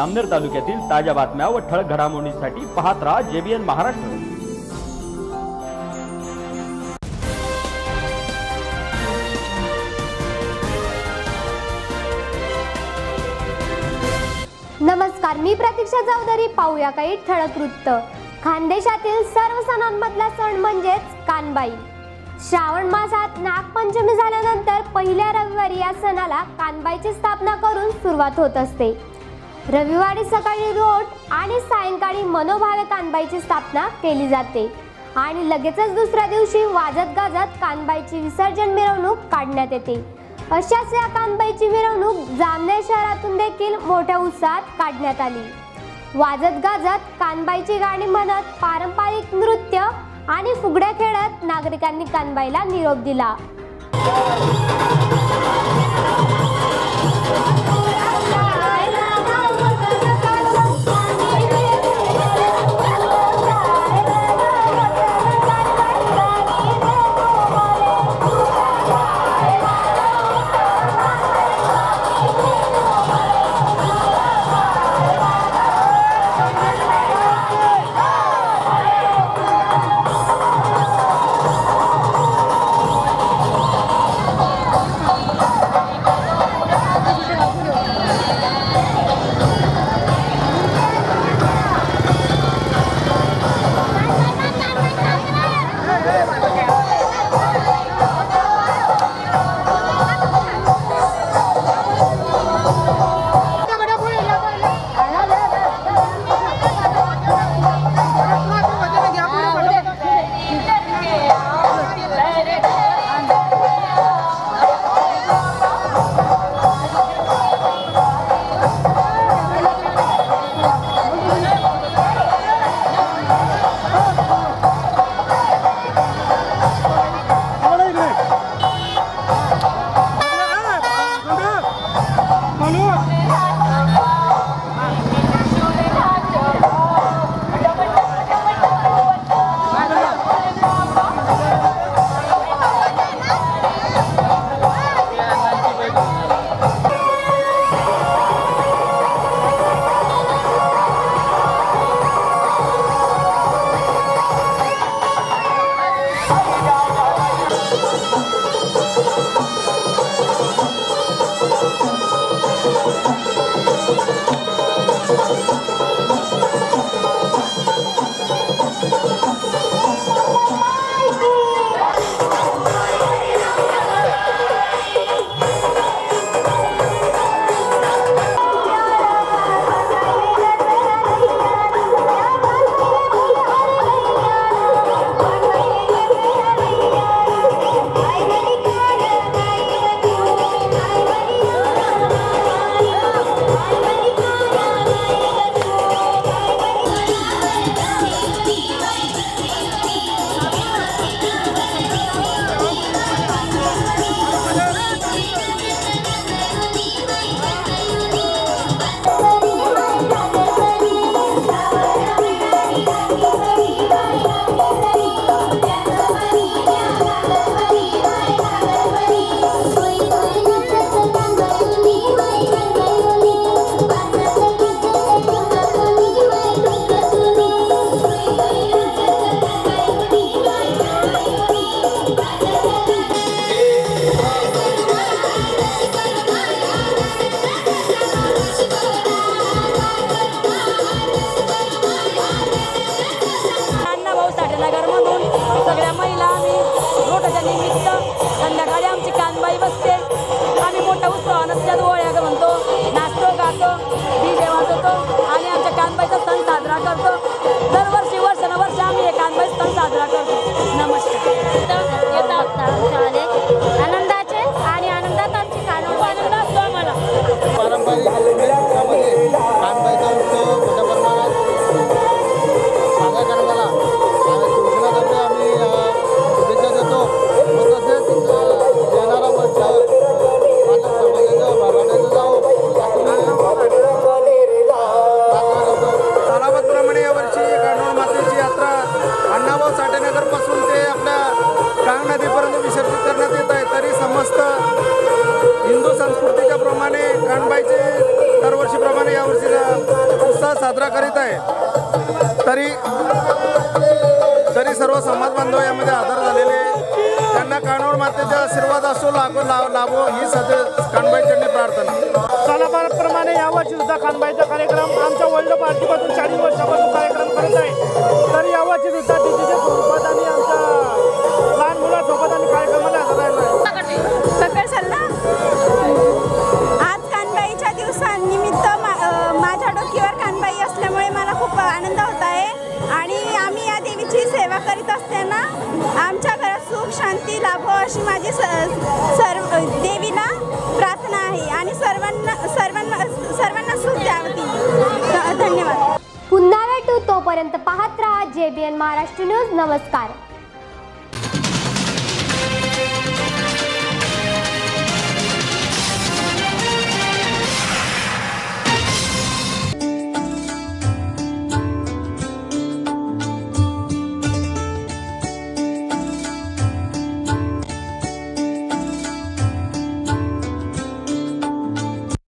जामनेर तालुक्यातील ताज्या बातम्या व ठळक घडामोडींसाठी पाहत राहा जेबीएन महाराष्ट्र. नमस्कार मी प्रतीक्षा चौधरी. पाहूया काही ठळक वृत्त. खानदेशातील सर्व सणांमधला सण म्हणजेच कानबाई. श्रावण मासात नागपंचमी झाल्यानंतर पहिल्या रविवारी या सणाला कानबाईची स्थापना करून सुरुवात होत असते. रविवारी सकाळी रोट आणि सायंकाळी मनोभावे कानबाईची स्थापना केली जाते. आणि लगेचच दुसऱ्या दिवशी वाजत गाजत कानबाईची विसर्जन मिरवणूक काढण्यात येते. अशाच या कानबाईची मिरवणूक जामनेर शहरातून देखील मोठ्या उत्साहात काढण्यात आली. वाजत गाजत कानबाईची गाणी म्हणत पारंपरिक नृत्य आणि फुगड्या खेळत नागरिकांनी कानबाईला निरोप दिला. साजरा करीत आहे. तरी तरी सर्व समाज बांधव यामध्ये आधार झालेले त्यांना कानोड मातेचा आशीर्वाद असो लागो लाव लाभो ही सद कानबाईचरणी प्रार्थना. सणाप्रमाणे यावर्षी सुद्धा खानबाईचा कार्यक्रम. आमच्या वर्ल्ड पार्टीपासून चाळीस वर्षापासून कार्यक्रम करत आहे. तर यावर्षी सुद्धा सुख लाभो अशी माझी स सर्व देवीला प्रार्थना आहे आणि सर्वांना सर्वांना सर्वांना सुख द्यावती धन्यवाद. पुन्हा भेटू तोपर्यंत पाहत राहा जे बी एन महाराष्ट्र न्यूज नमस्कार.